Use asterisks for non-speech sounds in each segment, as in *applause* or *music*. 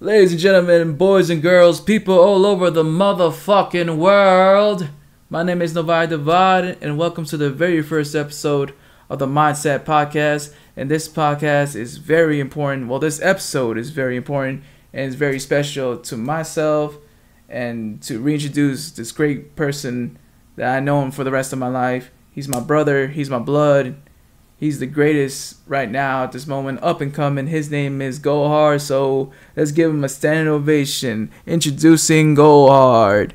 Ladies and gentlemen, boys and girls, people all over the motherfucking world. My name is Novodi Devi-od, and welcome to the very first episode of the Mindset Podcast. And this podcast is very important. Well, this episode is very important and it's very special to myself and to reintroduce this great person that I know him for the rest of my life. He's my brother, he's my blood, He's the greatest right now at this moment, up and coming. His name is Go Hard, so let's give him a standing ovation. Introducing Go Hard.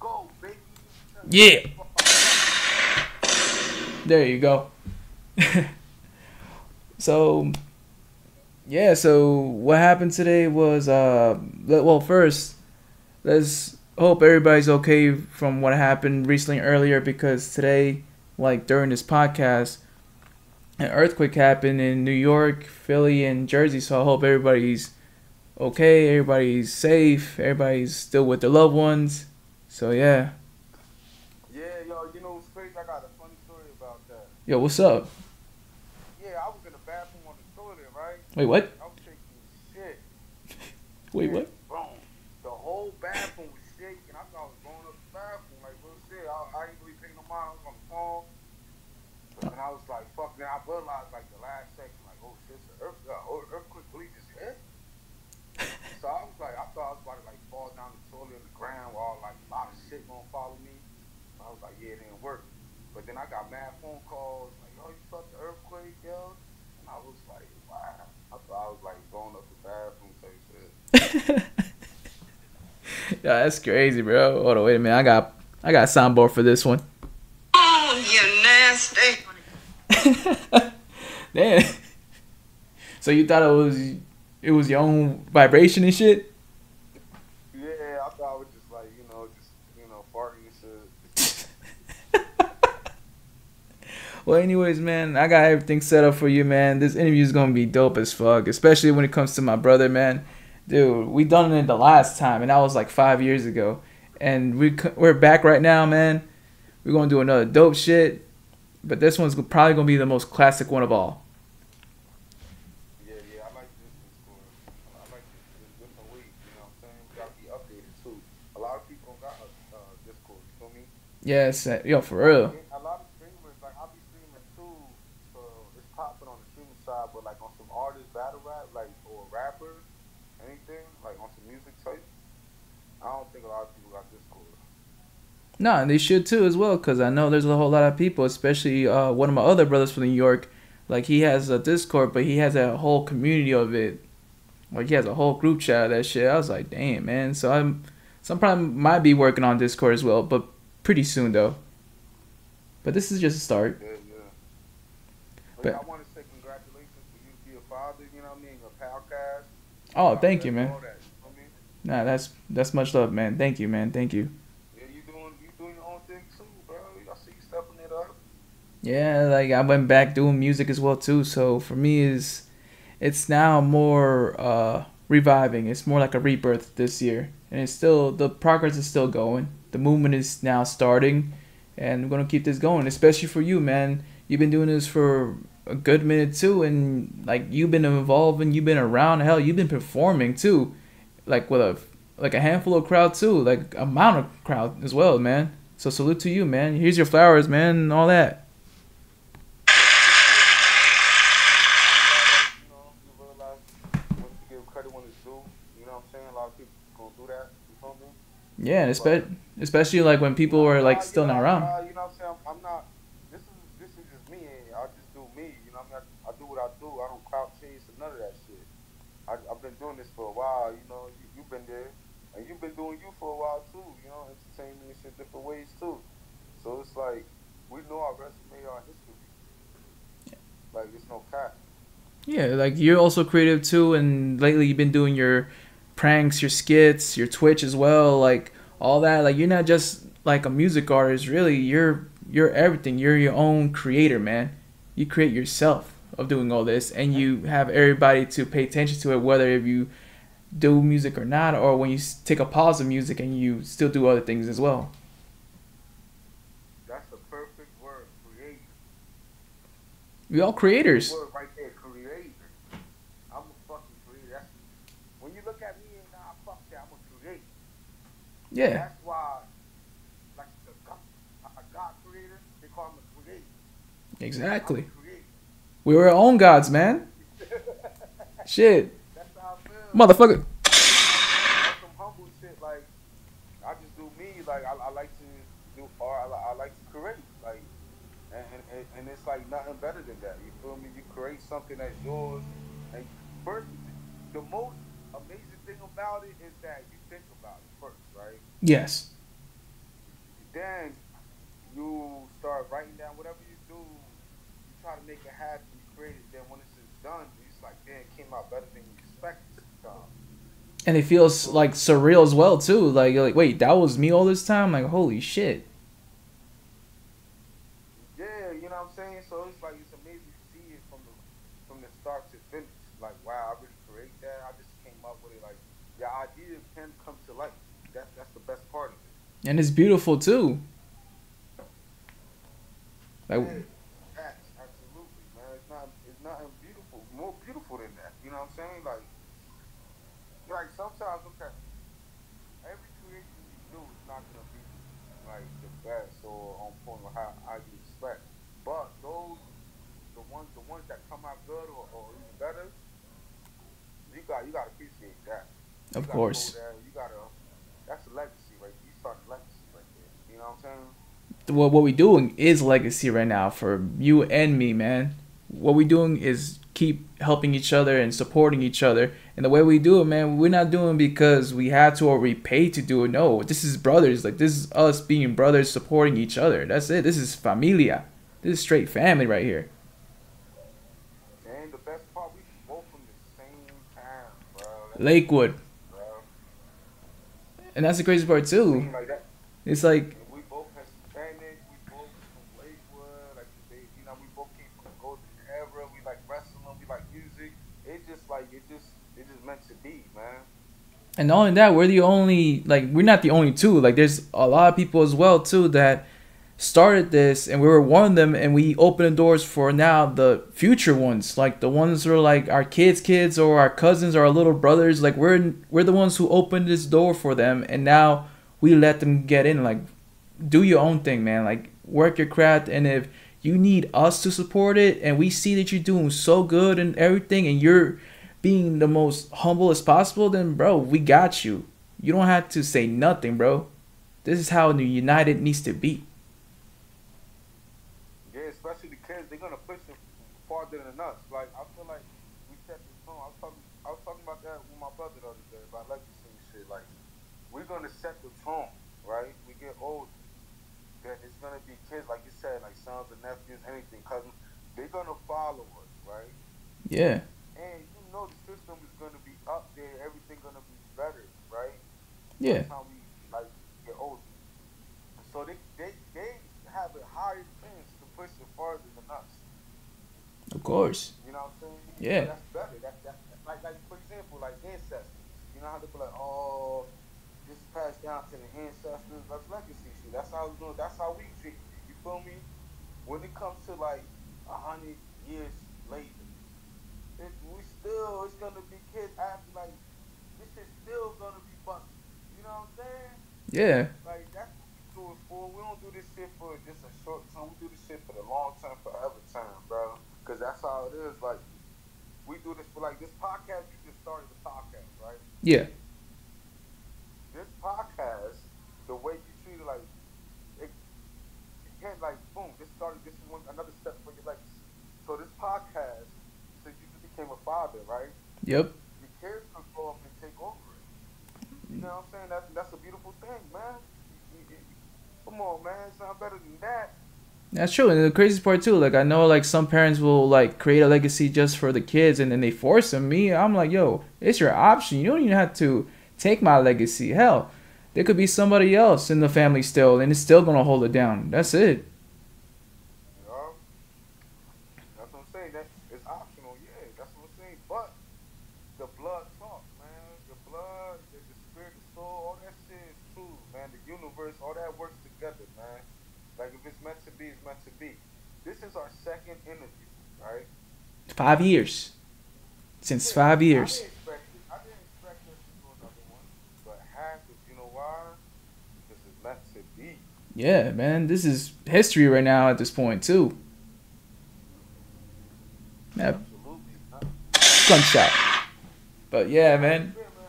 Go. Yeah. There you go. *laughs* so, yeah. So what happened today was, uh, well, first, let's hope everybody's okay from what happened recently earlier because today, like during this podcast, an earthquake happened in New York, Philly, and Jersey. So I hope everybody's okay, everybody's safe, everybody's still with their loved ones. So yeah. Yeah, yo, you know crazy? I got a funny story about that. Yo, what's up? Yeah, I was in the bathroom on the toilet, right? Wait, what? I was taking shit. *laughs* Wait, what? Boom. The whole bathroom was shaking. I thought I was going up the bathroom. Like, real shit. I, I ain't really paying no mind. I was on the phone. And I was like, fuck. Then I realized, like, the last second, like, oh, shit, the earth, uh, earthquake really just hit. so I was like, I thought I was about to, like, fall down the toilet in the ground while, like, a lot of shit gonna follow me. I was like, yeah, it didn't work. But then I got mad phone calls, like, yo, you felt the earthquake, yo? And I was like, wow. I thought I was, like, going up the bathroom type shit. *laughs* yeah, that's crazy, bro. Hold on, wait a minute. I got I got soundboard for this one. Oh, you nasty. *laughs* Damn. So you thought it was it was your own vibration and shit? Yeah, I thought I was just like, you know, just you know, farting and shit. Well, anyways, man, I got everything set up for you, man. This interview is gonna be dope as fuck, especially when it comes to my brother, man. Dude, we done it the last time, and that was like five years ago, and we we're back right now, man. We're gonna do another dope shit, but this one's probably gonna be the most classic one of all. Yeah, yeah, I like this Discord. I like this, this different week, you know what I'm saying? We gotta be updated too. A lot of people don't got uh, Discord, you feel me? Yes, uh, yo, for real. A lot of streamers, like I be streaming too, so it's popping on the streaming side, but like on some artist battle rap, like or rapper, anything, like on some music type, I don't think a lot of people got Discord. No, and they should too as well, cause I know there's a whole lot of people, especially uh, one of my other brothers from New York. Like he has a Discord, but he has a whole community of it. Like he has a whole group chat of that shit. I was like, damn, man. So I'm, so I probably might be working on Discord as well, but pretty soon though. But this is just a start. Yeah, yeah. But, But- I want to say congratulations for you to be a father, you know what I mean? A podcast. Oh, thank you, man. That, you know I mean? Nah, that's that's much love, man. Thank you, man. Thank you Yeah, like I went back doing music as well too. So for me is it's now more uh reviving. It's more like a rebirth this year. And it's still the progress is still going. The movement is now starting and we're gonna keep this going, especially for you, man. You've been doing this for a good minute too and like you've been involving, you've been around, hell, you've been performing too. Like with a like a handful of crowd too, like a amount of crowd as well, man. So salute to you, man. Here's your flowers, man, and all that. You know, you realize when to give credit when it's due. You know what I'm saying? A lot of people gonna do that. You feel me? Yeah, and especially especially like when people were like still not around. nah, you know what I'm saying? I'm, I'm not. This is this is just me. I just do me. You know what I mean? I, I do what I do. I don't crowd chase or none of that shit. I, I've been doing this for a while. You know, you, you've been there, and you've been doing you for a while too. You know, entertaining and shit different ways too. So it's like we know our resume, our history. Like it's no cap. Yeah, like you're also creative too, and lately you've been doing your pranks, your skits, your Twitch as well, like all that. Like you're not just like a music artist, really. You're you're everything. You're your own creator, man. You create yourself of doing all this, and you have everybody to pay attention to it, whether if you do music or not, or when you take a pause of music and you still do other things as well. That's the perfect word, create. We all creators. Right there, create. Yeah. That's why, like the God, a God creator, they call him a creator. Exactly. Creator. We were our own gods, man. *laughs* Shit. That's how I feel. Motherfucker. That's some humble shit. Like I just do me. Like I, I like to do art. I, I like to create. Like and, and and it's like nothing better than that. You feel me? You create something that's yours. And first, the most amazing thing about it is that you think about it right? Yes. Then you start writing down whatever you do. You try to make it happen. You create it. Then when it's just done, it's like, damn, it came out better than you expected. sometimes. And it feels like surreal as well too. Like you're like, wait, that was me all this time. Like holy shit. Yeah, you know what I'm saying. So it's like it's amazing to see it from the from the start to finish. Like, wow, I really create that. I just came up with it. Like, your idea can come to life. That's that's the best part of it. And it's beautiful too. Like Yeah, absolutely, man. It's not it's nothing beautiful, more beautiful than that. You know what I'm saying? Like, like sometimes okay, every creation you do is not gonna be like the best or on point with how, how you expect. But those the ones the ones that come out good or, or even better, you got you gotta appreciate that. You Of course. go there, you gotta that's a legacy right there. You start a legacy right there. What what what we doing is legacy right now for you and me, man. What we doing is keep helping each other and supporting each other. And the way we do it, man, we're not doing because we had to or we paid to do it. No, this is brothers. Like this is us being brothers supporting each other. That's it. This is familia. This is straight family right here. And the best part, we both from the same town, bro. Lakewood. bro. And that's the crazy part too. Like. It's like And we both Hispanic. We both from Lakewood. Like they, you know, we both came from the golden era. We like wrestling. We like music. It's just like it just it just meant to be, man. And not only that, we're the only like we're not the only two. Like there's a lot of people as well too that started this and we were one of them and we opened the doors for now the future ones. Like the ones who are like our kids' kids or our cousins or our little brothers. Like we're we're the ones who opened this door for them and now we let them get in. Like do your own thing, man. Like work your craft and if you need us to support it and we see that you're doing so good and everything and you're being the most humble as possible, then bro, we got you. You don't have to say nothing, bro. This is how the United needs to be. Yeah, especially the kids, they're gonna push it farther than us. Like I feel like we set the tone. I was talking, I was talking about that with my brother the other day about legacy and shit. Like we're gonna set the tone, right? We get old, then it's gonna be kids like you said, like sons and nephews, anything, cousins. They're gonna follow us, right? Yeah. And know the system is gonna be up there. Everything gonna be better, right? Yeah. That's how we like get older. So they they they have a higher chance to push it farther than us. Of course. You know what I'm saying? Yeah. That's better. That, that, like, like for example, like ancestors. You know how they be like, oh, this is passed down to the ancestors. That's legacy shit. That's how we do. That's how we treat. You feel me? When it comes to like a hundred years later, still it's gonna be kids after like this is still gonna be busted. You know what I'm saying? Yeah. Like that's what we do it for. We don't do this shit for just a short term. We do this shit for the long term, forever time, bro. Cause that's how it is. Like we do this for like this podcast. You just started the podcast, right? Yeah. This podcast, the way you treat it, like it, again, like boom, this started. This is one another step for your legacy. So this podcast, you became a father, right? Yep. Your kids can grow up and take over it. You know what I'm saying? That's that's a beautiful thing, man. Come on, man. It's not better than that. That's true. And the craziest part too, like I know like some parents will like create a legacy just for the kids and then they force them. Me, I'm like, yo, it's your option. You don't even have to take my legacy. Hell, there could be somebody else in the family still and it's still gonna hold it down. That's it. You know? That's what I'm saying. That it's optional, yeah. That's what I'm saying. But the blood talk, man. The blood, the, the spirit, the soul, all that shit is true, man. The universe, all that works together, man. Like if it's meant to be, it's meant to be. This is our second interview, right? Five years. Since five years. I didn't expect it. I didn't expect us to do another one, but I. You know why? Yeah, man, this is history right now at this point too. Yeah, Absolutely. Gunshot. But yeah, man, Yeah, man.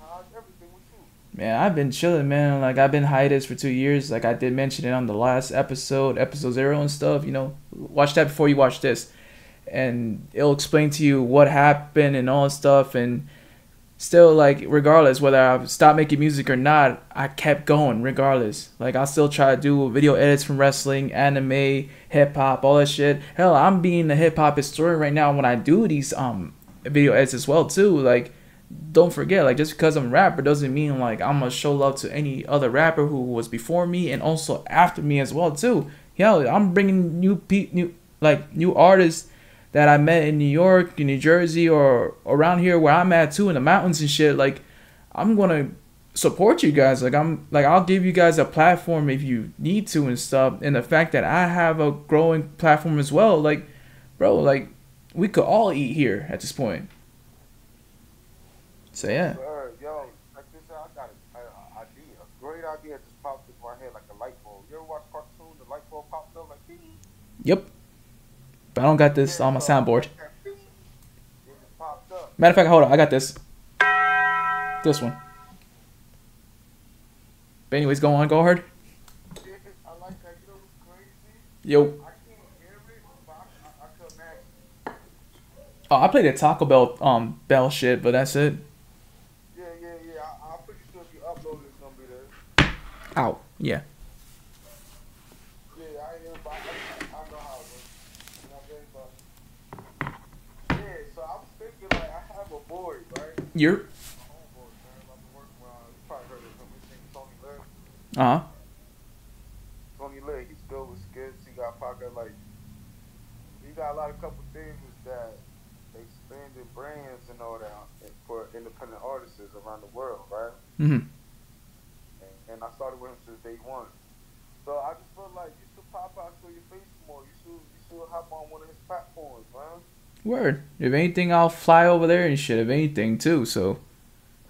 How's everything with you? Man, I've been chilling, man. Like I've been hiatus for two years. Like I did mention it on the last episode, episode zero and stuff. You know, watch that before you watch this, and it'll explain to you what happened and all stuff. And still, like regardless whether I stopped making music or not, I kept going regardless. Like I still try to do video edits from wrestling, anime, hip hop, all that shit. Hell, I'm being a hip hop historian right now when I do these um video edits as well too. Like don't forget, like just because I'm a rapper doesn't mean like I'm gonna show love to any other rapper who was before me and also after me as well too. Hell, I'm bringing new pe- new like new artists that I met in New York, in New Jersey, or around here where I'm at too in the mountains and shit. Like I'm gonna support you guys. Like I'm like I'll give you guys a platform if you need to and stuff. And the fact that I have a growing platform as well, like bro, like we could all eat here at this point. So yeah. Sir, yo, check this out. I got a, a, a idea. A great idea just popped in my head like a light bulb. You ever watch cartoon? The light bulb pops up like, ding. Yep. But I don't got this Yeah, on my so, soundboard. like that, ding. It just popped up. Matter of fact, hold on, I got this. This one. But anyways, go on, go hard. I like that. You know crazy? Yo. Oh, I played the Taco Bell um Bell shit, but that's it. Boy, Yeah. You're. My homeboy, man. I've been working with. Uh, you probably heard of him. His name Tony Lair. Uh huh. Tony Lair. He's filled with skits. He got pocket like. He got a lot of couple things that expanded brands and all that for independent artists around the world, right? Mhm. and, and I started with him since day one. So I just feel like you should pop out, show your face more. You should you should hop on one of his platforms, man. Word. If anything, I'll fly over there and shit. If anything, too. So.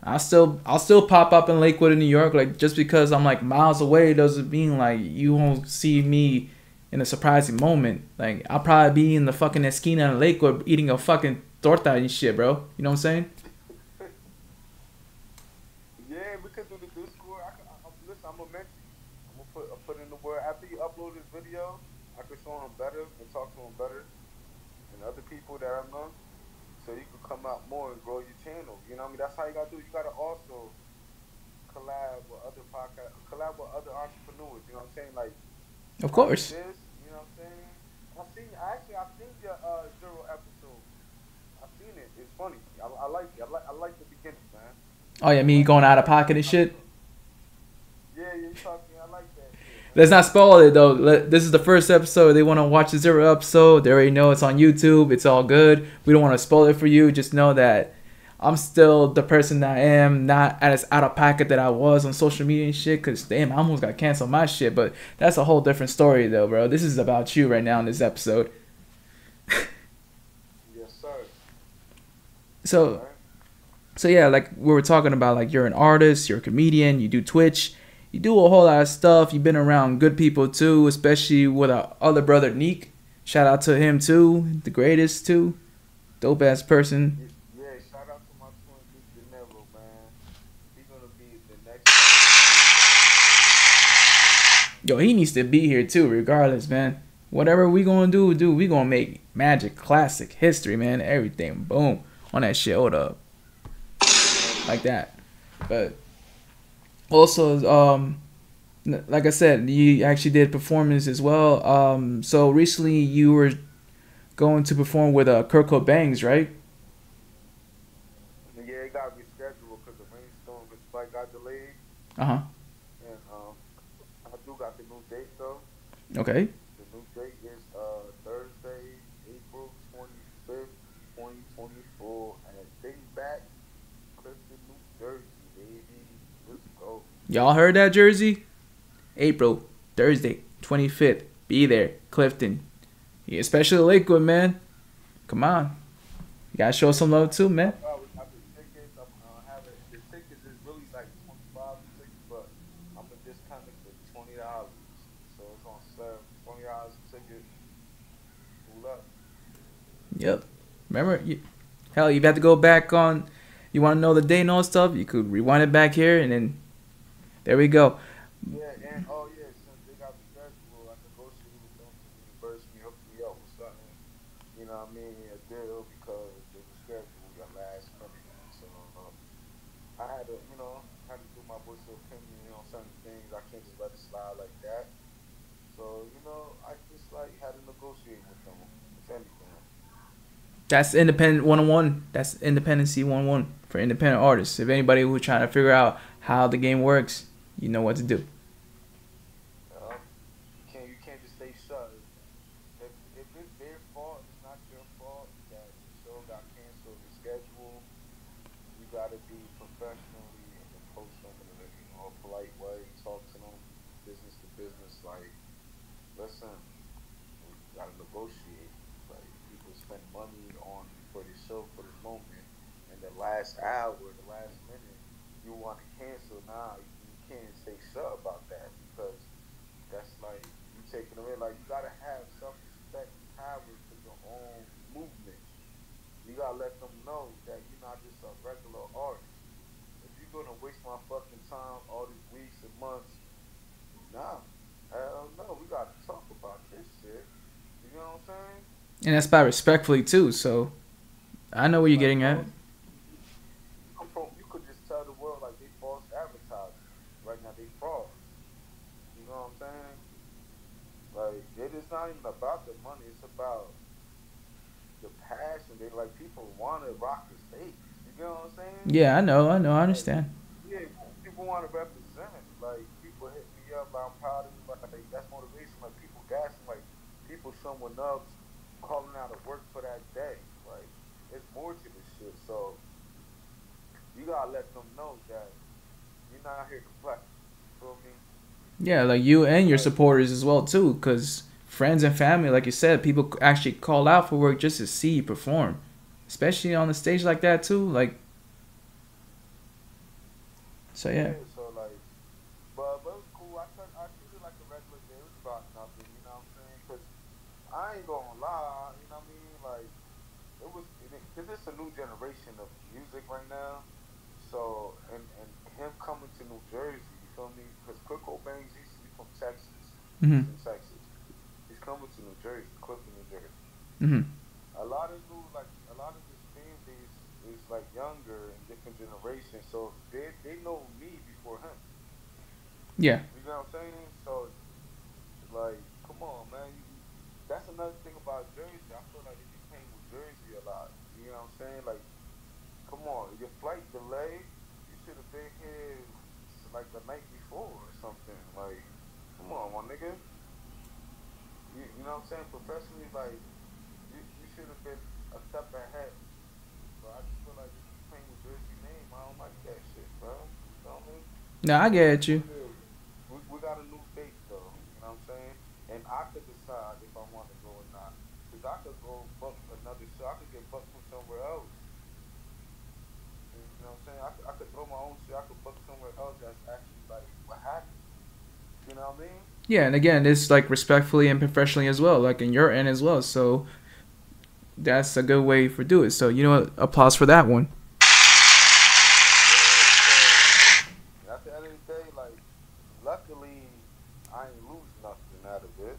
I'll still I'll still pop up in Lakewood in New York like just because I'm like miles away doesn't mean like you won't see me in a surprising moment. Like I'll probably be in the fucking esquina in Lakewood eating a fucking torta and shit, bro. You know what I'm saying? Yeah, we could do the Discord. I could, I, I, listen, I'm gonna mention you. I'm gonna put I put in the word after you upload this video. I could show him better and talk to him better than other people that I know. So you could come out more and grow your channel. You know what I mean? That's how you gotta do. it. You gotta also collab with other podcast, collab with other entrepreneurs. You know what I'm saying? Like Of course. This, you know what I'm saying? I've seen actually I've seen your uh, zero episode. I've seen it. It's funny. I, I like it. I like I like the beginning, man. Oh yeah, me going out of pocket and shit. Yeah, yeah, you talking. I like that. Shit, Let's not spoil it though. Let- This is the first episode. They want to watch the zero episode. They already know it's on YouTube. It's all good. We don't want to spoil it for you. Just know that I'm still the person that I am, not as out of pocket that I was on social media and shit. Cause damn, I almost got canceled my shit. But that's a whole different story though, bro. This is about you right now in this episode. Yes, sir. So so yeah, like we were talking about, like you're an artist, you're a comedian, you do Twitch, you do a whole lot of stuff. You've been around good people too, especially with our other brother Neek. Shout out to him too, the greatest too, dope ass person. Yeah, shout out to my twin Duke De man. He's gonna be the next. Yo, he needs to be here too, regardless, man. Whatever we gonna do, do we gonna make magic, classic, history, man. Everything, boom, on that shit. Hold up, like that. But also, um, like I said, you actually did performance as well. Um, so recently you were going to perform with uh, Kurt Bangs, right? Yeah, it got rescheduled because the rainstorm, his flight got delayed, Uh huh. and um, I do got the new date though. Okay. The new date is uh Thursday, April twenty fifth, twenty twenty four, Y'all heard that, Jersey? April, Thursday, 25th. Be there, Clifton. Yeah, especially Lakewood, man. Come on. You gotta show some love too, man. Yep. Remember, you, hell, you have to go back on. You want to know the day and all stuff. You could rewind it back here and then there we go. Yeah, and oh yeah, since they got the schedule, I negotiated with them to reimburse me, hook me up with something, you know what I mean, a deal because they were scheduled last minute. So um, I had to, you know, had to do my voice of opinion on certain things. I can't just let it slide like that. So you know, I just like had to negotiate with them, if anything. That's independent one on one. That's independency one on one for independent artists. If anybody who's trying to figure out how the game works, you know what to do. You can't just stay shut. If if it's their fault, it's not your fault the got canceled. The schedule, you gotta be professionally and you know, polite way. Talk to them, business to business. Like, listen, we gotta negotiate. Like, people spend money on for this show for this moment, and the last hour, the last minute, you want to cancel. Nah, you, you can't say shut about that because that's like you taking away. Like you gotta have self respect, power to your own movement. You gotta let them know that you're not just a regular artist. If you're gonna waste my fucking time all these weeks and months, nah, hell no. We gotta talk about this shit. You know what I'm saying? And that's by respectfully too. So I know where you're getting at. I'm from, you could just tell the world like they false advertising. Right now they fraud. You know what I'm saying? Like it is not even about the money. It's about the passion. They like people want to rock the stage. You know what I'm saying? Yeah, I know. I know. I understand. Yeah, people want to represent. Like people hit me up. I'm proud of you. Like that's motivation. Like people gassing. Like people someone up, calling out of work for that day. Like it's more to this shit. So you gotta let them know that you're not here to play. Feel me? Yeah, like you and your supporters as well too, because friends and family, like you said, people actually call out for work just to see you perform, especially on the stage like that too. Like, so yeah, So like, but but it was cool. I cut, I treated it like a regular day. It was about nothing. You know what I'm saying? Cause I ain't gonna lie. You know what I mean? Like it was because it's a new generation of music right now. So and and him coming to New Jersey, you feel me? Because Kurt Cobain he used to be from Texas. Mhm. He's in Texas. He's coming to New Jersey, Clifton, New Jersey. hmm A lot of new like a lot of this fan base is like younger and different generations. So they they know me before him. yeah, You know what I'm saying? So, like, come on, man. You, that's another thing about Jersey. I feel like they be playing with Jersey a lot. You know what I'm saying? Like, come on, your flight delayed. You should have been here like the night before or something. Like, come on, my nigga. You, you know what I'm saying? Professionally, like, you, you should have been a step ahead. But I just feel like if you playing with Jersey name, I don't like that shit, bro. You know what I mean? no, I get you. We, we got a new date though, you know what I'm saying? And I could decide if I want to go or not. Because I could go book another show. I could get booked from somewhere else. You know what I'm saying? I could, I could throw my own shit. I could book somewhere else that's actually like what happened. You know what I mean? Yeah, and again, it's like respectfully and professionally as well, like in your end as well. So that's a good way for do it. So you know what? Applause for that one. Luckily, I ain't lose nothing out of it.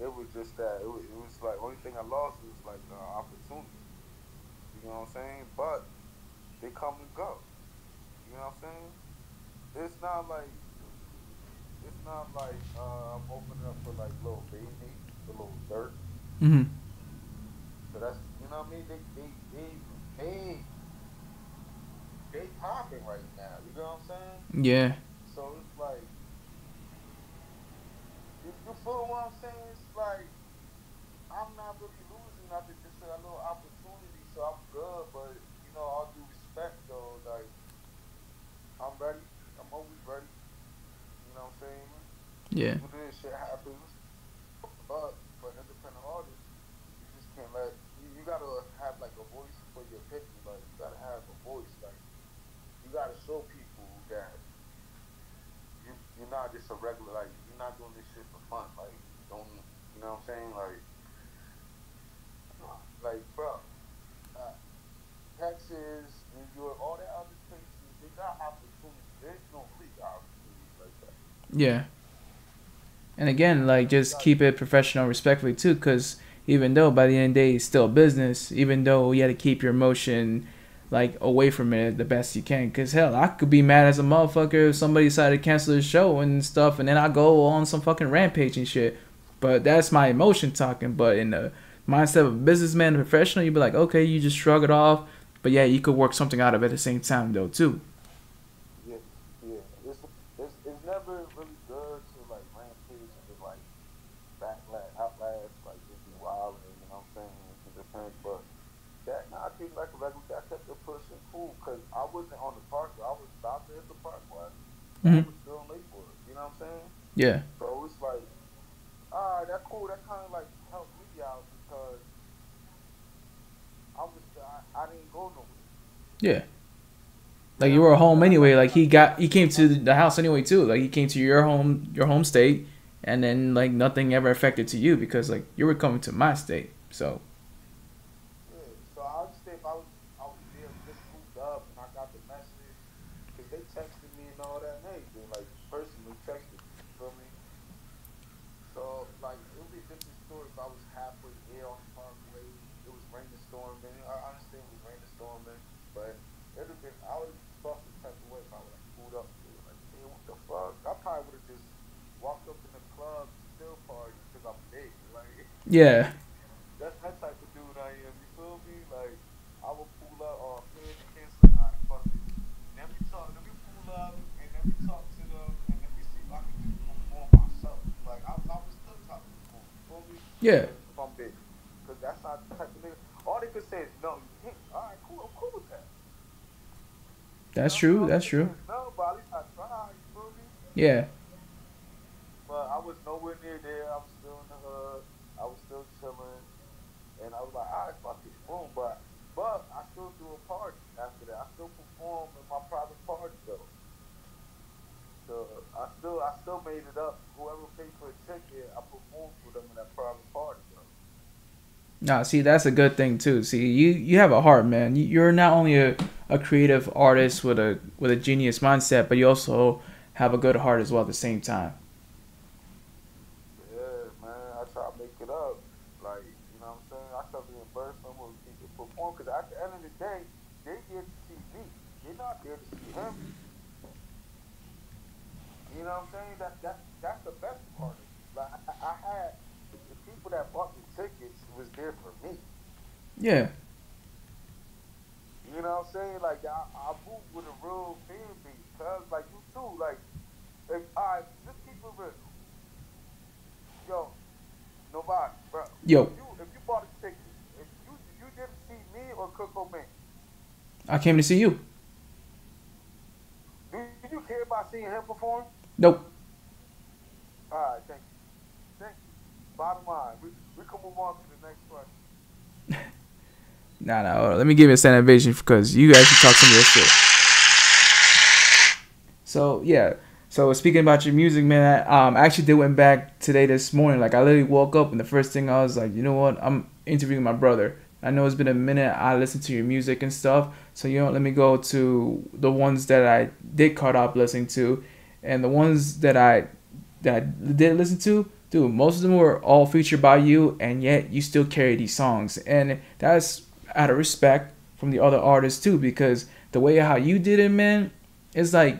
It was just that it was, it was like only thing I lost was like the opportunity. You know what I'm saying? But they come and go. You know what I'm saying? It's not like it's not like uh, I'm opening up for like Lil Baby, the Lil Durk. Mm-hmm. So that's you know what I mean. They they they they they popping right now. You know what I'm saying? Yeah. So it's like, you, you feel what I'm saying? It's like, I'm not really losing nothing, just a little opportunity, so I'm good. But, you know, all due respect, though, like, I'm ready. Saying? Yeah. When this shit happens. But for independent artists, you just can't let, you, you gotta have, like, a voice for your opinion. Like, you gotta have a voice. Like, you gotta show people that you you're not just a regular like you're not doing this shit for fun. Like don't you know what I'm saying? Like like, bro, uh, Texas, New York, all that other places, they got opportunities. There's no league that. Yeah. And again, like just keep it professional, respectfully too, because even though by the end of the day it's still business, even though you had to keep your emotion like away from it the best you can. Cause hell, I could be mad as a motherfucker if somebody decided to cancel the show and stuff, and then I go on some fucking rampage and shit. But that's my emotion talking. But in the mindset of a businessman and professional, you'd be like, okay, you just shrug it off. But yeah, you could work something out of it at the same time though too. Yeah, yeah. It's, it's, it's never really good to like rampage and just like backlash, outlash, like just be wild, and, you know what I'm saying? It depends, but that, nah, I treat it like a regular, I kept it pushing cool, cause I wasn't on the park, I was about to hit the park, but I Mhm. was still in Lakewood, you know what I'm saying? Yeah. So it's like, alright, that cool. That kind of like helped me out because I was I, I didn't go nowhere. Yeah. Like you were home anyway. Like he got he came to the house anyway too. Like he came to your home your home state, and then like nothing ever affected to you because like you were coming to my state. So Yeah. So I understand if I was I was there just moved up and I got the message because they texted me and all that and everything like personally texted me. You feel me? So like it would be a different story if I was halfway there on the parkway. It was raining storming. I understand it was raining storming, but it'd have been I would have felt some type of way if I would have pulled up there. Like, man, what the fuck? I probably would have just walked up in the club, still party because I'm big. Like. Yeah, That's that type of dude I am. You feel me? Like I will pull up or plan to cancel. I fuck it. Let me talk. Let me pull up and let me talk to them and let me see if I can just perform myself. Like I, I was still talking to them. You feel me? Yeah. If I'm big, because that's not the type of nigga. All they could say is no. You. All right, cool. I'm cool with that. that's You true. That's true. they could say is No, but at least I tried. You feel me? Yeah, But I was nowhere near there. I was still in the hood. I was still chilling. And I was like, all right, fuck it, boom. But, but I still do a party after that. I still perform in my private party though. So I still, I still made it up. Whoever paid for a ticket, I performed for them in that private party. Nah, see, that's a good thing too. See, you you have a heart, man. You- You're not only a, a creative artist with a with a genius mindset, but you also have a good heart as well at the same time. Yeah, man. I try to make it up. Like, you know what I'm saying? I try to reimburse them when people perform. Because at the end of the day, they there to see me. They're not there to see him. You know what I'm saying? That, that, that's the best part. of it. Like, I, I had the people that bought the tickets was there for me. Yeah, You know what I'm saying? Like, I, I move with a real fan base. Cause, like, you too. Like, if I, just keep it real. Yo, nobody, bro. Yo. If you, if you bought a ticket, if you, you didn't see me or Coco Man, I came to see you. About seeing him perform? Nope. All right, thank you. Thank you. Bottom line, we, we can move on to the next question. *laughs* Nah, nah. Let me give you a standing ovation because you guys should talk some of your shit. So yeah. So speaking about your music, man, I, um, I actually did went back today this morning. Like I literally woke up and the first thing I was like, you know what? I'm interviewing my brother. I know it's been a minute. I listened to your music and stuff. So you know, let me go to the ones that I did caught up listening to, and the ones that I that I did listen to. Dude, most of them were all featured by you, and yet you still carry these songs, and that's out of respect from the other artists too, because the way how you did it, man, it's like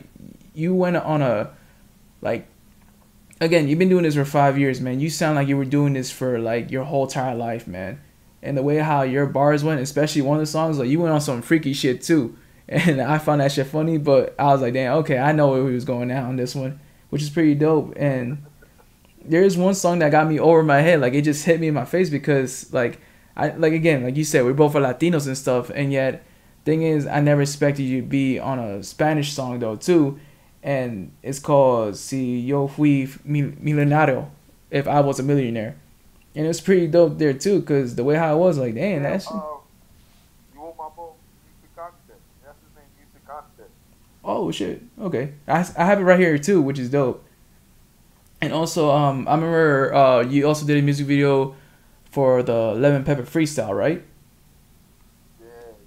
you went on a like again you've been doing this for five years man. You sound like you were doing this for like your whole entire life man and the way how your bars went especially one of the songs like you went on some freaky shit too. *laughs* And i found that shit funny but i was like damn okay i know where he was going now on this one which is pretty dope. And there's one song that got me over my head like it just hit me in my face because like i like again like you said we're both are latinos and stuff and yet thing is i never expected you to be on a spanish song though too. And it's called Si Yo Fui Mil- Millonario, if I was a millionaire. And it was pretty dope there too, cause the way how it was, like, damn, Yeah, that's uh, you want my boy, Concept. That's his name, Music Concept. oh shit, okay. I, I have it right here too, which is dope. And also, um, I remember uh, you also did a music video for the Lemon Pepper Freestyle, right?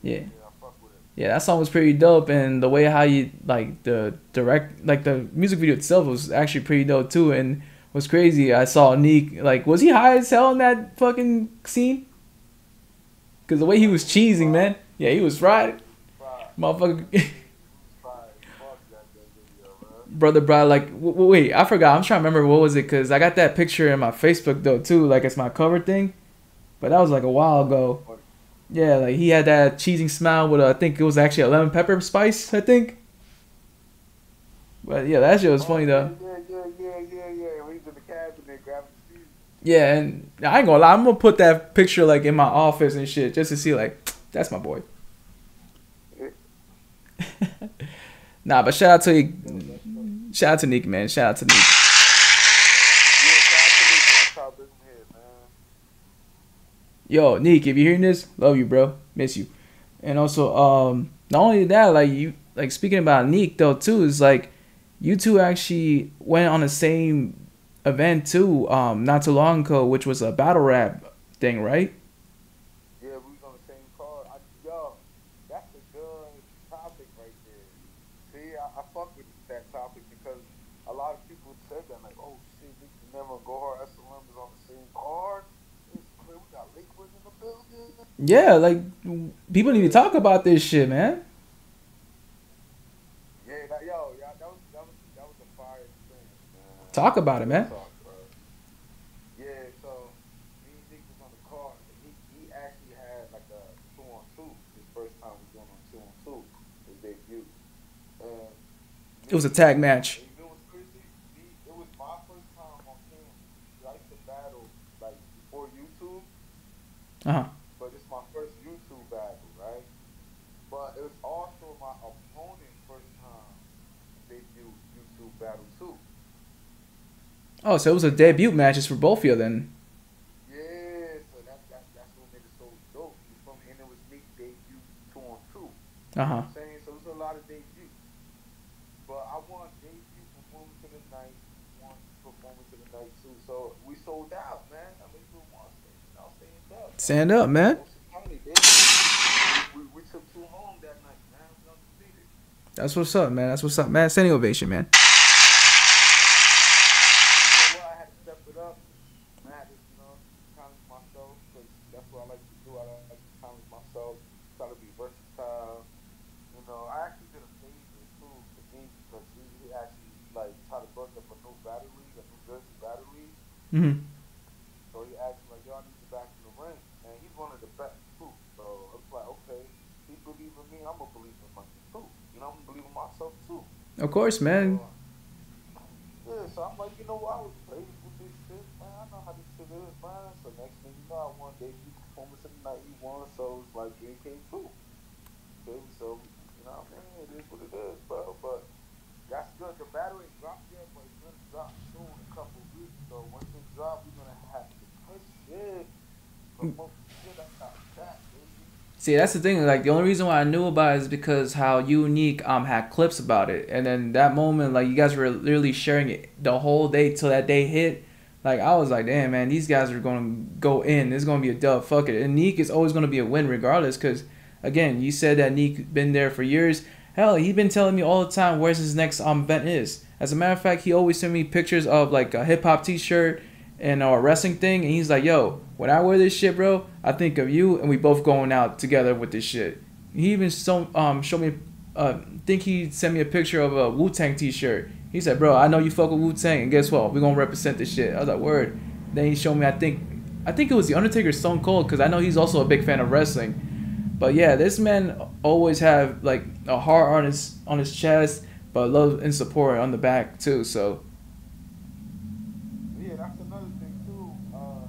Yeah. Yeah, I fuck with it. Yeah, that song was pretty dope, and the way how you like the direct, like the music video itself was actually pretty dope too, and was crazy. I saw Neek, like, was he high as hell in that fucking scene? Cause the way he was cheesing, man. Yeah, he was fried, motherfucker. *laughs* Brother, bro, like, wait, I forgot. I'm trying to remember what was it, cause I got that picture in my Facebook though too, like it's my cover thing, but that was like a while ago. Yeah, like he had that cheesing smile with, a, I think it was actually a lemon pepper spice, I think. But yeah, that shit was funny though. Yeah, yeah, yeah, yeah, yeah. When he's in the cabinet grabbing the seeds. Yeah, and I ain't gonna lie, I'm gonna put that picture like in my office and shit just to see like *tsk* that's my boy. *laughs* nah, but shout out to you, shout out to Nick, man. Shout out to Nick. Yo, Nick, if you're hearing this, love you, bro. Miss you. And also, um, not only that, like you, like speaking about Nick though too, is like you two actually went on the same event too, um, not too long ago, which was a battle rap thing, right? Yeah, we was on the same card. I, yo, that's a good topic right there. See, I, I fuck with that topic because a lot of people said that, like, oh shit, we can never go hard SLM is on the same card. It's clear we got Lakewood in the building. Yeah, like people need to talk about this shit, man. Two. His debut. And It was on the car. He actually had like a tag match. Know what's crazy? It was my first time on camera. Used to battle like before YouTube, Uh huh. but it's my first YouTube battle, right? But it was also my opponent's first time debut YouTube battle too. Oh, so it was a debut matches for both of you then. Yeah, so that, that that's what made it so dope. You? And it was Nick debut two on two. Uh huh. I'm saying so. It was a lot of debuts, but I won debut performance of the night, won performance of the night too. So we sold out, man. I mean, we won. I'll stand up. Stand up, man. We, we took two home that night, man. That's what's up, man. That's what's up, man. Standing ovation, man. You know what? I had to step it up. I had to, you know, challenge myself because that's what I like to do. I like to challenge myself, try to be versatile. You know, I actually did a favor too to me because he, he actually like tried to build up a new battle league, a New Jersey battle league. hmm So he asked me like, "Y'all need to back in the ring," and he's one of the best too. So it's like, okay, he believe in me, I'm gonna believe in myself too. You know, I'm gonna believe in myself too. Of course, man. Yeah, so I'm like, you know what? I was raised with this shit, man. I know how this shit is, man. So next thing you know, I won debut performance of the night. He won, so it's like dream came true. Okay, so you know what I mean? It is what it is, bro. But that's good. The battle ain't dropped yet, but it's gonna drop soon in a couple of weeks. So once we're gonna have to push shit, promote the shit out that. See, that's the thing. Like the only reason why I knew about it is because how unique um had clips about it, and then that moment, like you guys were literally sharing it the whole day till that day hit. Like I was like, damn man, these guys are gonna go in. It's gonna be a dub. Fuck it. And Neek is always gonna be a win regardless, because again, you said that Neek been there for years. Hell, he been telling me all the time where's his next um event is. As a matter of fact, he always sent me pictures of like a hip hop T-shirt and our wrestling thing, and he's like, "Yo, when I wear this shit, bro, I think of you, and we both going out together with this shit." He even so um showed me, uh, think he sent me a picture of a Wu Tang T-shirt. He said, "Bro, I know you fuck with Wu Tang, and guess what? We gonna represent this shit." I was like, "Word." Then he showed me, I think, I think it was the Undertaker Stone Cold, because I know he's also a big fan of wrestling. But yeah, this man always have like a heart on his on his chest, but love and support on the back too. So Yeah, that's another thing too. Uh,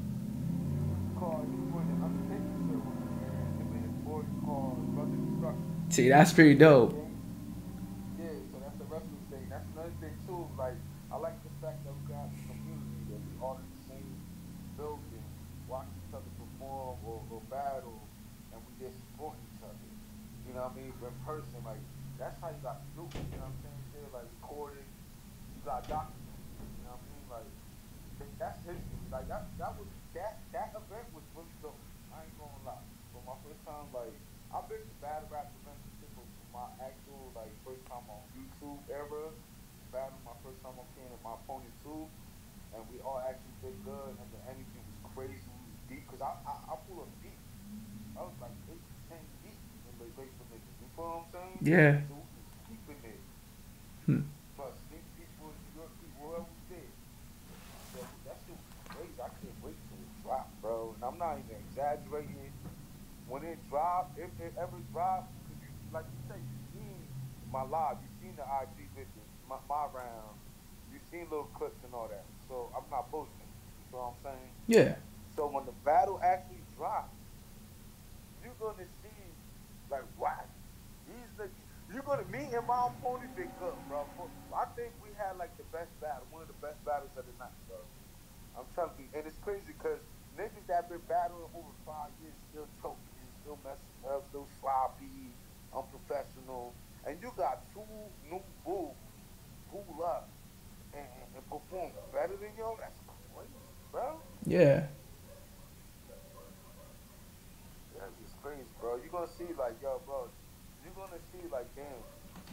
called he went to Undertaker shit one year. Him and his boy called Brother Destruction. See, that's pretty dope. Yeah, so that's the wrestling thing. That's another thing too. Like I like the fact that we got a community that we all in the same building, watch each other perform or, or battle, and we just support each other. You know what I mean? In person, like that's how you got to do it. You know what I'm saying? Shit, like recorded, you got documented. You know what I mean? Like th- that's history. Like that that was that that event was really dope. I ain't gonna lie. For my first time, like I I've been to battle rap events from my actual like first time on YouTube era. Battle my first time on King and my opponent too, and we all actually did good, and the energy was crazy, we was deep. Cause I I, I pulled up deep. I was like eight to ten deep in the race for niggas. You feel what I'm saying? Yeah. So we was deep in there. Hmm. Plus these people, New York people, whoever was there. So that shit was crazy. I can't wait till it drop, bro. And I'm not even exaggerating. When it drop, if it ever drop, 'cause like you say, you seen my live, you seen the IG videos, my, my round, you seen little clips and all that. So I'm not bullshitting. You know what I'm saying? Yeah. So when the battle actually drops, you're gonna see like wow, you're gonna meet him. My opponent big good, bro. I think we had like the best battle, one of the best battles of the night, bro. I'm telling you, and it's crazy because niggas that been battling over five years still choking, you, still messing up, still sloppy, unprofessional, and you got two new bulls pull up and, and perform better than you. That's crazy, bro. Yeah. That's just crazy, bro. You're gonna see like, yo, bro, you're gonna see like, damn,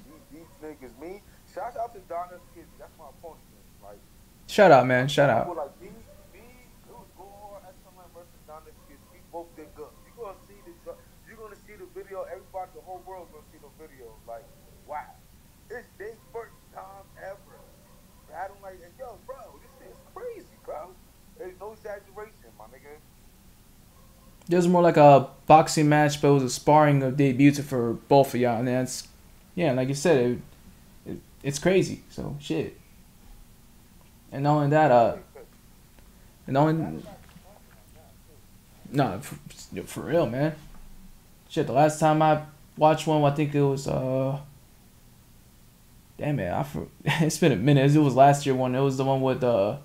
these, these niggas, me. Shout out to Donna Skizzy. That's my opponent. man. Like, Shout out, man. Shout out. like me, me, it was Gore SMN versus Donna Skizzy. We both did good. You're gonna see the, you're gonna see the video. Everybody, the whole world's gonna see the video. Like, wow, it's their first time ever. Battling like, and yo, bro, this is crazy, bro. There's no exaggeration. It was more like a boxing match, but it was a sparring of debut for both of y'all, and that's yeah, like you said, it, it, it's crazy. So shit. And not only that, uh, and only no, for, for real, man. Shit, the last time I watched one, I think it was uh. Damn it, I for, *laughs* it's been a minute. It was last year one. It was the one with uh.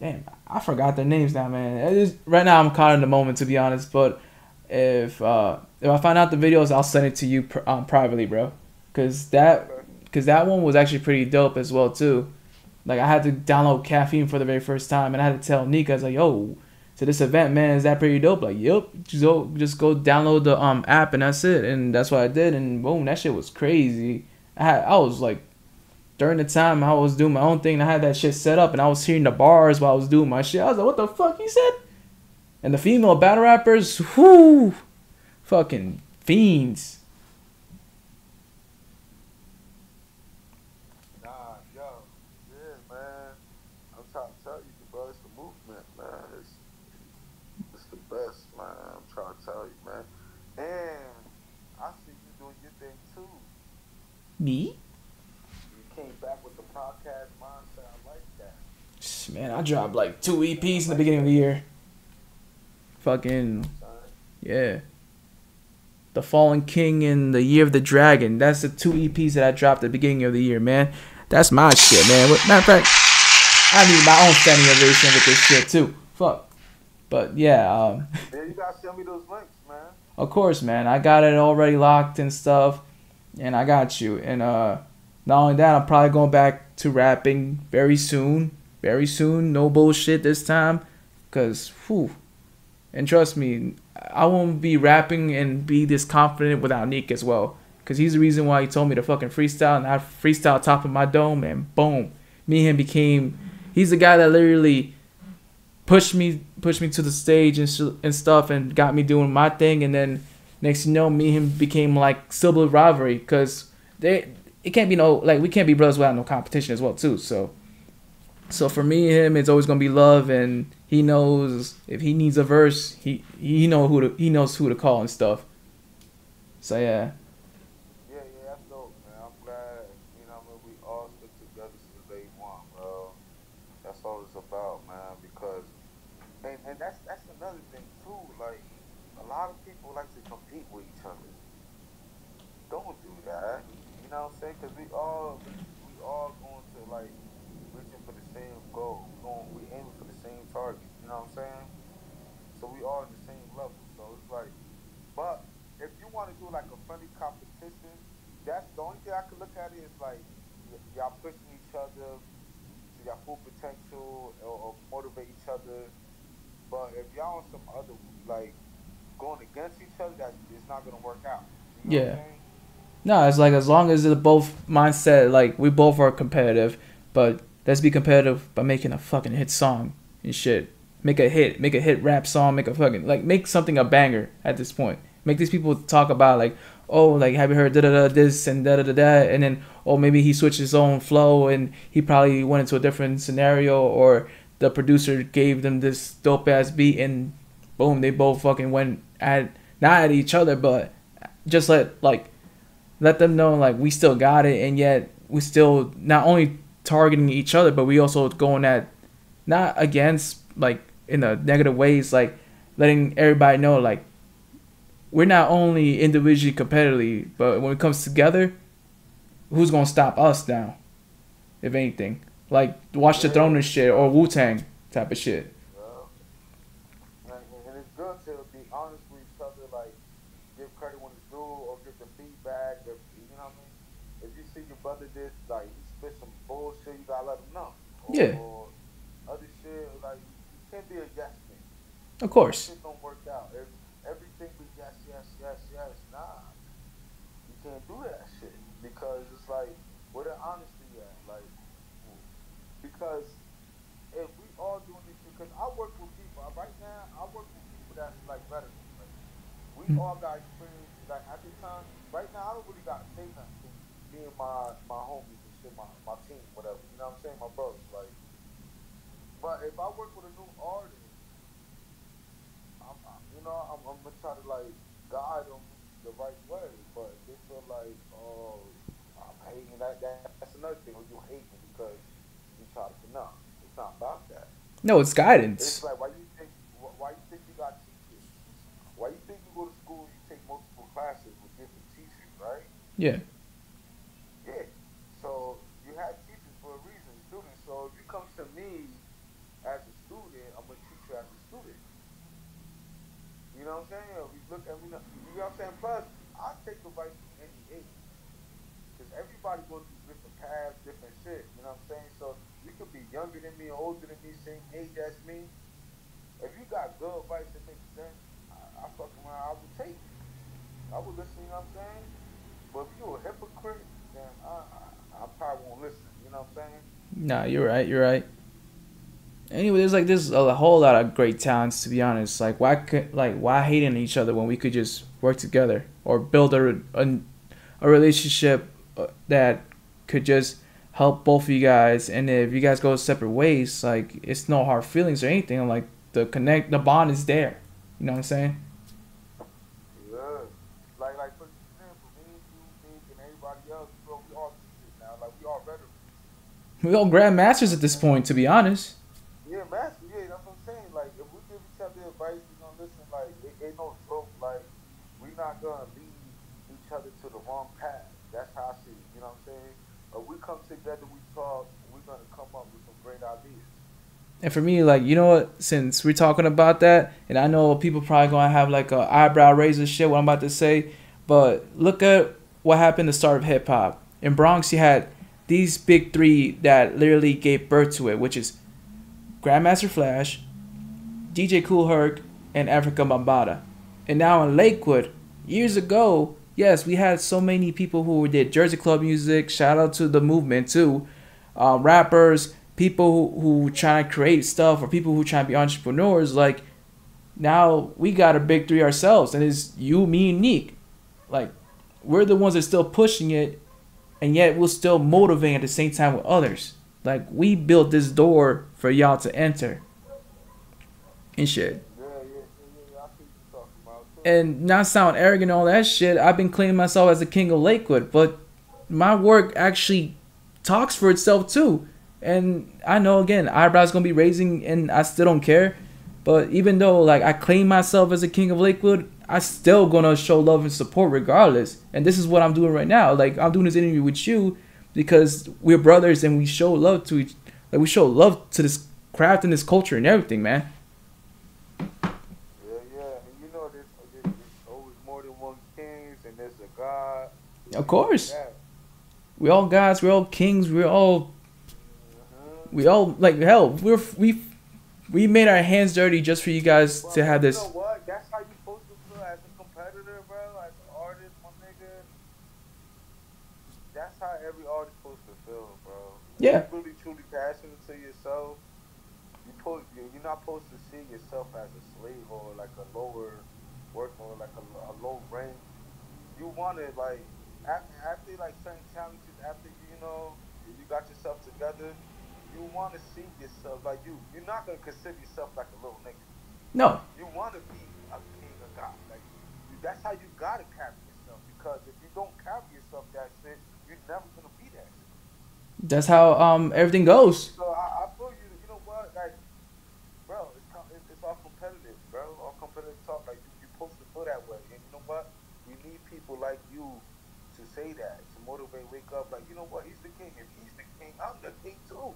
Damn, I forgot their names now, man. Is, right now, I'm caught in the moment, to be honest. But if uh, if I find out the videos, I'll send it to you pr- um, privately, bro. Cause that, cause that one was actually pretty dope as well too. Like I had to download caffeine for the very first time, and I had to tell Nika, I was like, "Yo, to this event, man, is that pretty dope?" Like, "Yep, just go, just go download the um app, and that's it." And that's what I did, and boom, that shit was crazy. I had, I was like during the time I was doing my own thing, I had that shit set up and I was hearing the bars while I was doing my shit. I was like, what the fuck he said? And the female battle rappers, whoo, fucking fiends. Nah, yo, yeah, man. I'm trying to tell you, bro, it's the movement, man. It's, it's the best, man. I'm trying to tell you, man. And I see you doing your thing too. Me? You came back with the podcast mindset. I like that. Man, I dropped like two EPs in the beginning of the year. Fucking, yeah. The Fallen King and The Year of the Dragon. That's the two EPs that I dropped at the beginning of the year, man. That's my shit, man. What- Matter of fact, I need my own standing ovation with this shit too. Fuck. But yeah, um, Yeah, you gotta send me those links, man. Of course, man. I got it already locked and stuff, and I got you. And uh, not only that, I'm probably going back to rapping very soon. Very soon. No bullshit this time, cause whew. And trust me, I won't be rapping and be this confident without Nick as well. Cause he's the reason why he told me to fucking freestyle, and I freestyle top of my dome, and boom, me and him became. He's the guy that literally pushed me pushed me to the stage and, sh- and stuff and got me doing my thing and then next you know me and him became like sibling rivalry because they it can't be no like we can't be brothers without no competition as well too so so for me him it's always gonna be love and he knows if he needs a verse he he know who to he knows who to call and stuff. So Yeah, yeah, that's dope, man. I'm glad, you know, when we all stick together since day one, bro. That's all it's about, man. Because, and, and that's that's another thing too. Like, a lot of people like to compete with each other. Don't do that. You know what I'm saying? Because we all we all going to like reaching for the same goal. We going we aiming for the same target. You know what I'm saying? So we all in the same level. So it's like, but if you want to do like a friendly competition, that's the only thing I can look at it is like y- y'all pushing each other to your full potential or, or motivate each other. But if y'all on some other like going against each other, that it's not gonna work out. You know Yeah. What I'm saying? No, it's like as long as the both mindset, like we both are competitive, but let's be competitive by making a fucking hit song and shit. Make a hit, make a hit rap song, make a fucking like make something a banger at this point. Make these people talk about like, oh, like have you heard da da da this and da da da da, and then oh maybe he switched his own flow and he probably went into a different scenario or the producer gave them this dope ass beat and boom they both fucking went at not at each other but just let like let them know like we still got it and yet we still not only targeting each other but we also going at not against like in a negative ways like letting everybody know like we're not only individually competitively but when it comes together who's gonna stop us now if anything like watch the throne and shit or wu-tang type of shit Yeah. And, and it's good to be honest with each other, like give credit when it's due or give the feedback. If, you know what I mean? If you see your brother did like he spit some bullshit, you gotta let him know. Or, Yeah. Or other shit, like you can't be a yes man. of course Shit don't work out. If everything be yes, yes, yes, yes, nah. You can't do that shit because it's like where the honesty at, like because if we all doing this shit, because I work with people uh, right now. I work with people that's like veterans. Like, we Mm. all got experience. Like at the time, right now, I don't really got to say nothing. Me and my my homies and shit, my my team, whatever. You know what I'm saying? My brothers, like. But if I work with a new artist, I'm, I- you know, I'm, I'm gonna try to like guide them the right way. But they feel like, oh, I'm hating that. that that's another thing. You hating because you try to no, it's not about that. no it's It's guidance like why you think wh- why you think you got teachers? Why you think you go to school and you take multiple classes with different teachers, right? Yeah Yeah. So you have teachers for a reason, students. So if you come to me as a student, I'm gonna teach you as a student. You know what I'm saying? We look at me, you know what I'm saying? Plus, I take advice from any age. Because everybody goes through different paths, different shit. You know what I'm saying? So you could be younger than me, older than me, same age as me. If you got good advice that makes sense, I, I fuck around, I would take. I would listen, you know what I'm saying? But if you a hypocrite, then I, I, I probably won't listen. You know what I'm saying? Nah, you're right. You're right. Anyway, there's like there's a whole lot of great talents to be honest. Like why could like why hating each other when we could just work together or build a a, a relationship uh, that could just help both of you guys. And if you guys go separate ways, like it's no hard feelings or anything. Like the connect, the bond is there. You know what I'm saying? Yeah. Like, like for example, me and you, Nick, and everybody else, bro, we all teachers now. Like, we all veterans. We all grandmasters at this point, to be honest. Yeah, master. Yeah, that's what I'm saying. Like, if we give each other advice, we gonna listen. Like, it ain't no joke. Like, we not gonna lead each other to the wrong path. That's how I see it. You know what I'm saying? If we come together, we talk, we're gonna come up with some great ideas. And for me, like, you know what? Since we're talking about that, and I know people probably gonna have like a eyebrow raiser shit what I'm about to say, but look at what happened to start of hip hop. In Bronx, you had these big three that literally gave birth to it, which is Grandmaster Flash, DJ Kool Herc, and Afrika Bambaataa. And now in Lakewood, years ago, yes, we had so many people who did Jersey Club music. Shout out to the movement too, uh, rappers, people who, who trying to create stuff, or people who trying to be entrepreneurs. Like now we got a big three ourselves, and it's you, me, and Neek. Like we're the ones that still pushing it, and yet we're still motivating at the same time with others. Like we built this door for y'all to enter. And shit. And not sound arrogant and all that shit, I've been claiming myself as the king of Lakewood, but my work actually talks for itself too. And I know again, eyebrows gonna be raising, and I still don't care. But even though like I claim myself as a king of Lakewood, I still gonna show love and support regardless. And this is what I'm doing right now. Like I'm doing this interview with you because we're brothers and we show love to each. Like we show love to this craft and this culture and everything, man. Yeah, yeah. And you know, there's, always more than one kings, and there's a God. Of course. Yeah. We all gods. We're all kings. We're all Mhm. We all like hell. We're we we made our hands dirty just for you guys Well, to have you this. know you supposed to feel. bro, as an artist, my nigga, that's how every artist supposed to feel, bro. Yeah. If you really truly passionate to yourself, you put you you're not supposed to see yourself as a slave or like a lower worker or like a, a low rank. You want to like after, after like certain challenges, after you know you got yourself together, you want to see yourself like you. You're not gonna consider yourself like a little nigga. No. You want to be a king of God. Like that's how you gotta carry yourself. Because if you don't carry yourself that shit, you're never gonna be that. Shit. That's how um everything goes. So I, I feel you. You know what? Like, bro, it's com- it's, it's all competitive, bro. All competitive talk. Like you, you're supposed to feel that way. And you know what? We need people like you to say that to motivate. Wake up. Like you know what? He's the king. If he's the king, I'm the king too.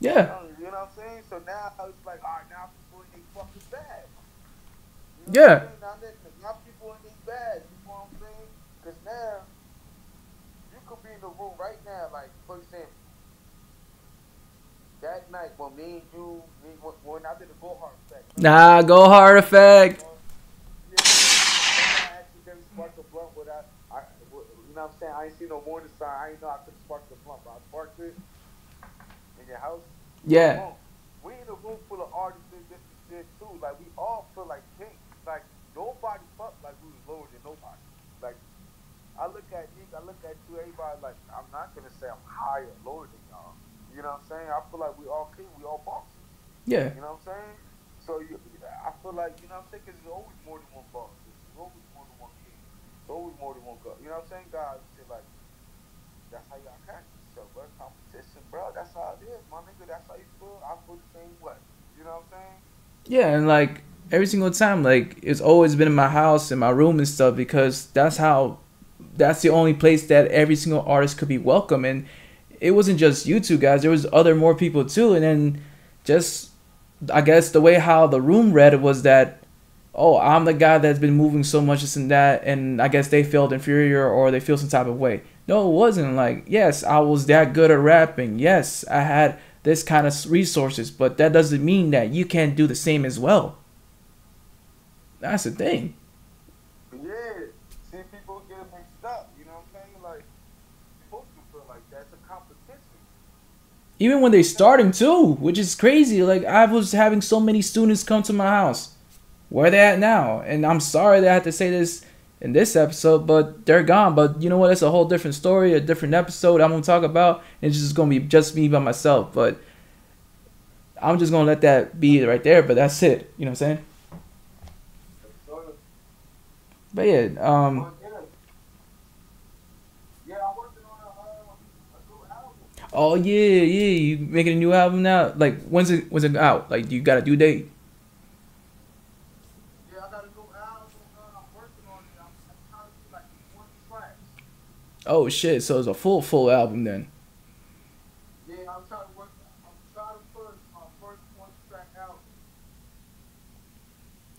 You Yeah. know, you know what I'm saying? So now it's like, all right, now people in their fucking bag. You know Yeah. I'm? Now, that, now people in their bag. You know what I'm saying? Because now, you could be in the room right now, like, for example, that night when me and you, me, when, I did the Go Hard Effect. Nah, go hard effect. Yeah, I accidentally sparked the blunt without, I, you know what I'm saying? I ain't see no warning sign. I ain't know I could spark the blunt, but I sparked it in your house. Yeah. We in a room full of artists and this and shit too. Like we all feel like kings. Like nobody felt like we was lower than nobody. Like I look at I look at you, everybody like I'm not gonna say I'm higher or lower than y'all. You know what I'm saying? I feel like we all king, we all bosses. Yeah. You know what I'm saying? So you, I feel like you know what I'm saying? Cause there's always more than one boss. There's always more than one king. There's always more than one God. You know what I'm saying? God, like that's how y'all catch yourself, bro. Competition, bro. That's how it is, my nigga. That's how you feel. I feel the same way. You know what I'm saying? Yeah, and like every single time, like it's always been in my house, in my room and stuff, because that's how, that's the only place that every single artist could be welcome. And it wasn't just you two guys; there was other more people too. And then just, I guess the way how the room read was that, oh, I'm the guy that's been moving so much this and that, and I guess they felt inferior or they feel some type of way. No, it wasn't. Like, yes, I was that good at rapping. Yes, I had this kind of resources, but that doesn't mean that you can't do the same as well. That's the thing. Yeah. See, people get it mixed up. You know what I'm saying? Like, you're supposed to feel like that's a competition. Even when they're starting too, which is crazy. Like I was having so many students come to my house. Where they at now? And I'm sorry that I had to say this in this episode, but they're gone. But you know what? It's a whole different story, a different episode I'm gonna talk about. It's just gonna be just me by myself. But I'm just gonna let that be right there. But that's it. You know what I'm saying? But yeah, um, but yeah. Yeah, I'm working on a, uh, a new album. Oh yeah, yeah, you making a new album now? Like when's it when's it out? Like do you got a due date? Yeah, I got a new album. Uh, I'm working on it. I'm, I'm do like tracks. Oh shit! So it's a full full album then. Yeah, I'm trying to work. I'm trying to put my first 20 track out.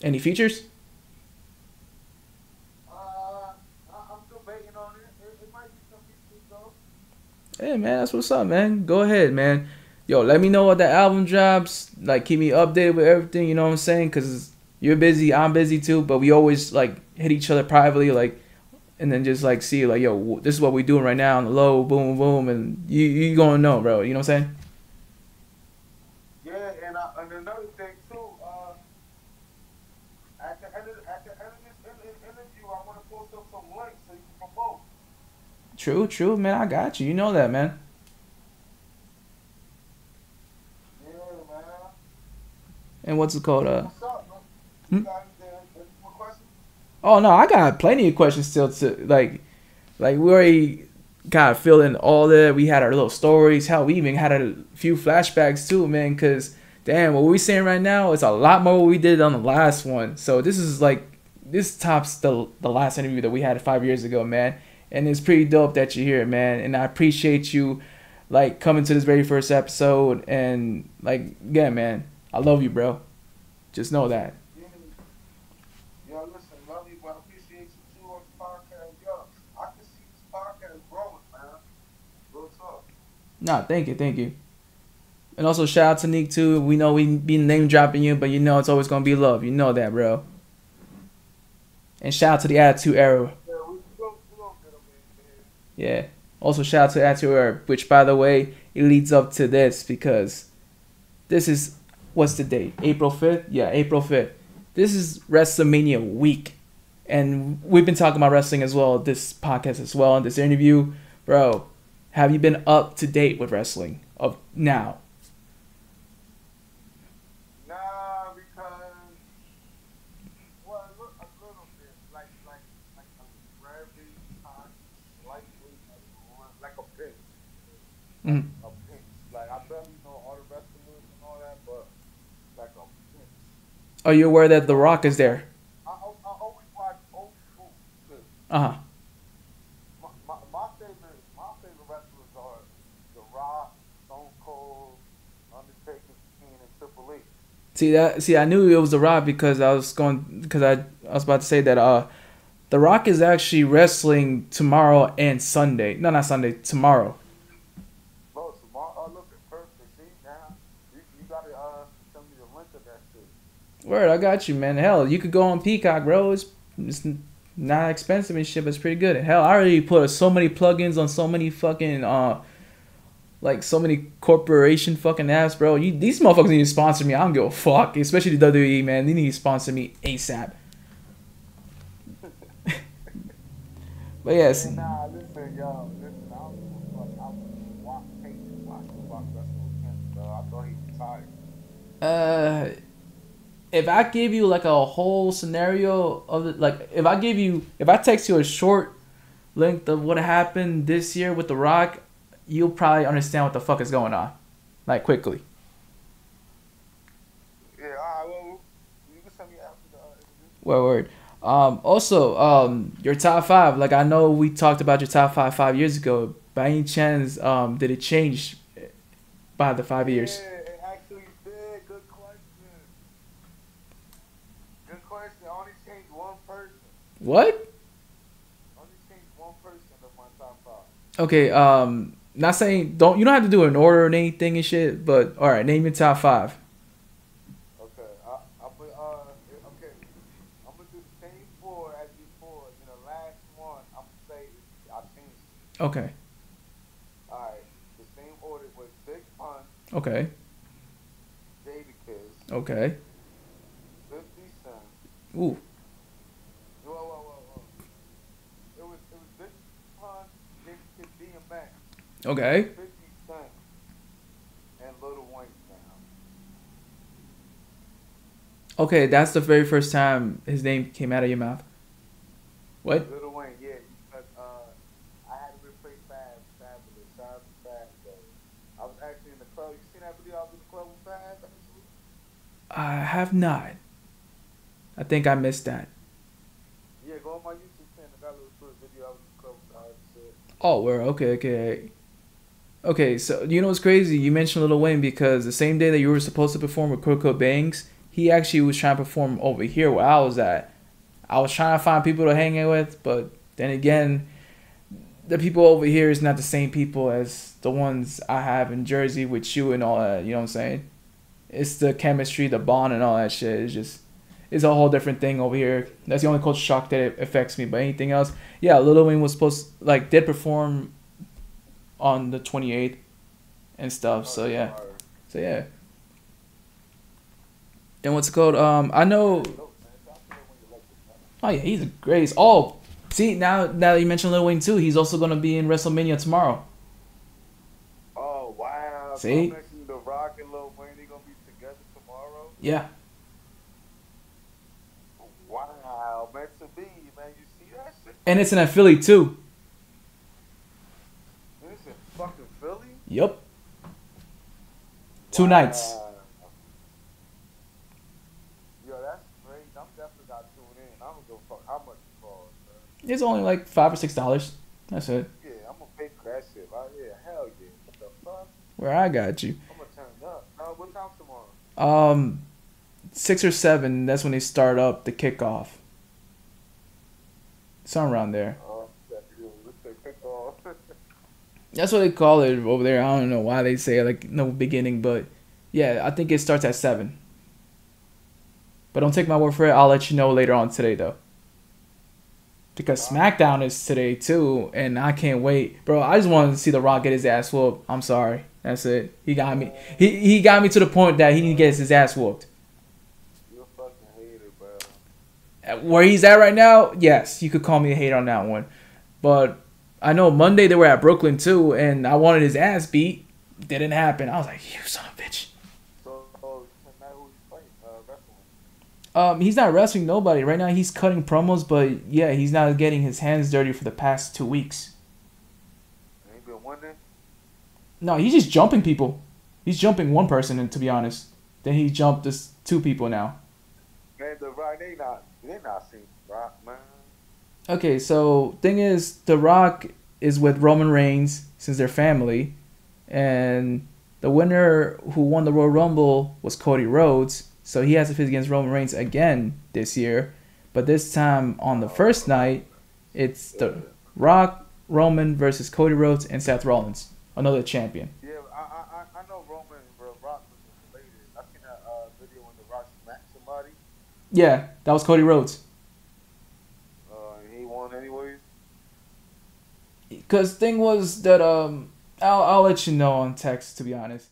Any features? Uh, I, I'm debating on it. It, it might be some features though. Hey man, that's what's up, man. Go ahead, man. Yo, let me know what the album drops. Like, keep me updated with everything. You know what I'm saying? Cause you're busy, I'm busy too. But we always like hit each other privately, like, and then just like see like, yo, this is what we doing right now on the low, boom, boom, and you you gonna know, bro. You know what I'm saying? Yeah, and, I, and another thing too. Uh, at the end of at the end of this in, in, interview, I want to post up some links so you can promote. True, true, man. I got you. You know that, man. Yeah, man. And what's it called? Uh, What's up. Hmm? You got anything? Any more questions? Oh no, I got plenty of questions still to like, like we already kind of filled in all that. We had our little stories. How we even had a few flashbacks too, man. Cause damn, what we saying right now is a lot more what we did on the last one. So this is like this tops the the last interview that we had five years ago, man. And it's pretty dope that you're here, man. And I appreciate you, like coming to this very first episode. And like again, man, I love you, bro. Just know that. Yeah. Yo, listen, love you, but I appreciate you too on the podcast. Yo, I can see this podcast growing, man. Real talk. Nah, thank you, thank you. And also shout out to Nick too. We know we be name dropping you, but you know it's always gonna be love. You know that, bro. And shout out to the Attitude Era. Yeah, we, we gonna, we gonna get him in there. Yeah. Also shout out to Era, which by the way, it leads up to this because this is what's the date? April fifth? Yeah, April fifth. This is WrestleMania week. And we've been talking about wrestling as well, this podcast as well, in this interview. Bro, have you been up to date with wrestling of now? Nah, because well, a little, a little bit, like like like a very tiny, slightly like, like a pinch, Mhm. a pinch. Like I barely know all the wrestlers and all that, but like a pinch. Are you aware that The Rock is there? I, I, I always watch old school. Uh huh. My, my, my favorite my favorite wrestlers are The Rock, Stone Cold, Undertaker, Kane, and Triple H. See that? See, I knew it was The Rock because I was going because I I was about to say that uh, The Rock is actually wrestling tomorrow and Sunday. No, not Sunday. Tomorrow. Bro, tomorrow, oh, look at perfect. See, now, you, you gotta uh, send me the link of that shit. Word, I got you, man. Hell, you could go on Peacock, bro. It's it's not expensive and shit, but it's pretty good. Hell, I already put so many plugins on so many fucking uh, like so many corporation fucking apps, bro. You these motherfuckers need to sponsor me. I don't give a fuck, especially the WWE, man. They need to sponsor me asap. *laughs* but yes, Hey, nah, listen, yo, listen, I don't give a fuck. I was watch, hate to watch the Rock wrestle with him, bro. I thought he retired. uh if I give you like a whole scenario of it, like if I give you if I text you a short length of what happened this year with The Rock, you'll probably understand what the fuck is going on, like quickly. Yeah, all right, well, you can send me after the. Word word. Um, also, um, your top five. Like I know we talked about your top five five years ago. By any chance, um, did it change by the five years? Yeah, it actually did. Good question. Good question. I only changed one person. What? Only changed one person of my top five. Okay. Um, not saying don't you don't have to do an order or anything and shit. But all right, name your top five. Okay, I, I put, uh, okay, I'm gonna do the same four as before. In the last one, I'm gonna say I changed. it. Okay. All right, the same order was Big Pun, Okay. Jadakiss, Okay. 50 Cent. Ooh. Whoa, whoa, whoa, whoa. It was it was Big Pun, Jadakiss, DMX, Okay. 50 Cent, and Little Wayne now. Okay, that's the very first time his name came out of your mouth. What? Little Wayne, yeah, because uh, I had to replace Fab, Fabolous, Shout out to Fab, though. I was actually in the club. You seen that video? I was in the club with Fab. I have not. I think I missed that. Yeah, go on my YouTube channel. I Got a little short video. I was in the club with Fab. Oh, where? Okay, okay. Okay, so you know what's crazy? You mentioned Lil Wayne because the same day that you were supposed to perform with Coco Bangs, he actually was trying to perform over here where I was at. I was trying to find people to hang out with, but then again, the people over here is not the same people as the ones I have in Jersey with you and all that. You know what I'm saying? It's the chemistry, the bond, and all that shit. It's just, it's a whole different thing over here. That's the only culture shock that it affects me. But anything else, yeah, Lil Wayne was supposed like did perform on the 28th and stuff. So yeah, so yeah. Then what's it called? Um, I know. Dope, man. Shout out to Lil Wayne, you like this, man. Oh yeah, he's a great. Oh, see now now that you mentioned Lil Wayne too, he's also gonna be in WrestleMania tomorrow. Oh, wow. See? The Rock and Lil Wayne. They to be together tomorrow? Yeah. Wow. Meant to be, man. You see that shit? And it's in Philly too. This in fucking Philly? Yup. Two nights. Yo, that's great. I'm definitely to tune in. I don't give a fuck how much it costs, man. It's only like five or six dollars. That's it. Yeah, I'm gonna pay for that shit. Right? Yeah, hell yeah. What the fuck? Where I got you. I'm gonna turn up. Uh, what time tomorrow? Um, six or seven. That's when they start up the kickoff. Somewhere around there. Oh, that you let's say kick off. That's what they call it over there. I don't know why they say it like no beginning, but yeah, I think it starts at seven. But don't take my word for it. I'll let you know later on today, though. because SmackDown is today too, and I can't wait, bro. I just wanted to see The Rock get his ass whooped. I'm sorry, that's it. He got me. He he got me to the point that he gets his ass whooped. You're a fucking hater, bro. Where he's at right now, yes, you could call me a hater on that one, but I know Monday they were at Brooklyn too, and I wanted his ass beat. Didn't happen. I was like, you son of a bitch. So, so tonight he's? Uh. Um, he's not wrestling nobody right now. He's cutting promos, but yeah, he's not getting his hands dirty for the past two weeks. He been winning. No, he's just jumping people. He's jumping one person, and to be honest, then he jumped this two people now. Man, the not, they not seen Rock, man. Okay, so thing is, The Rock is with Roman Reigns since they're family, and the winner who won the Royal Rumble was Cody Rhodes. So he has to face against Roman Reigns again this year, but this time on the first night, it's The Rock, Roman versus Cody Rhodes and Seth Rollins, another champion. Yeah, I, I, I- I know Roman and Rock was related. I seen that uh, video when the Rock smacked somebody. Yeah, that was Cody Rhodes. Uh, and he won anyways. Cause thing was that um, I'll I'll let you know on text to be honest.